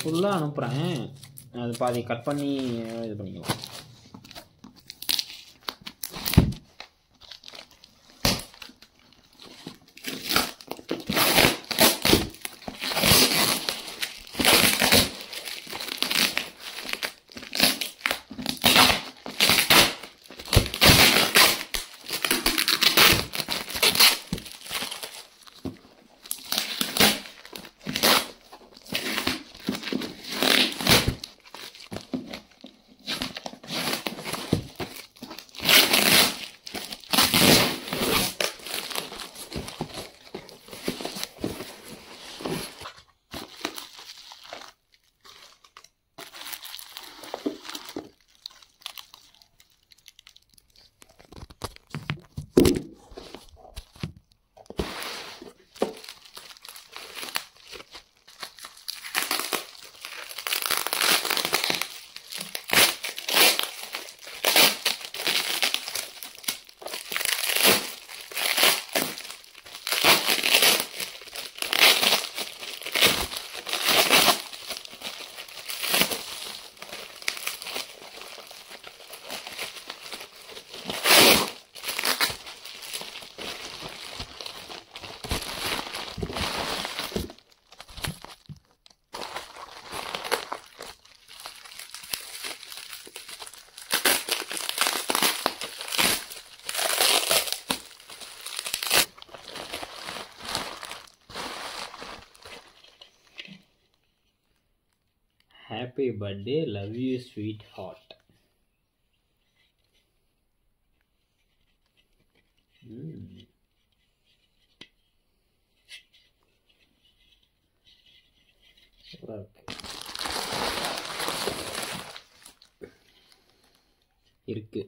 ஃபுல்லாக அனுப்புகிறேன் அது பாதி கட் பண்ணி இது பண்ணிக்கலாம் happy birthday love you sweet heart இருக்கு